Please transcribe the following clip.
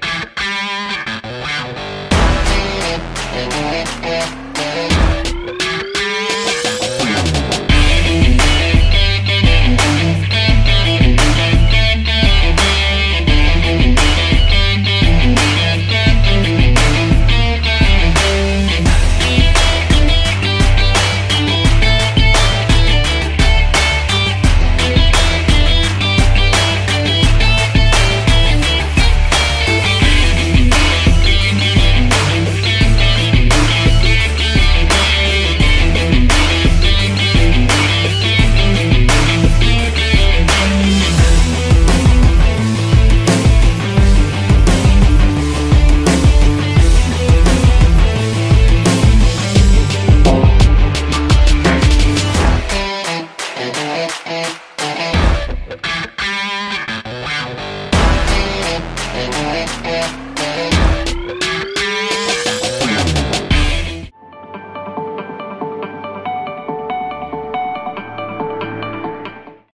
Thank you. え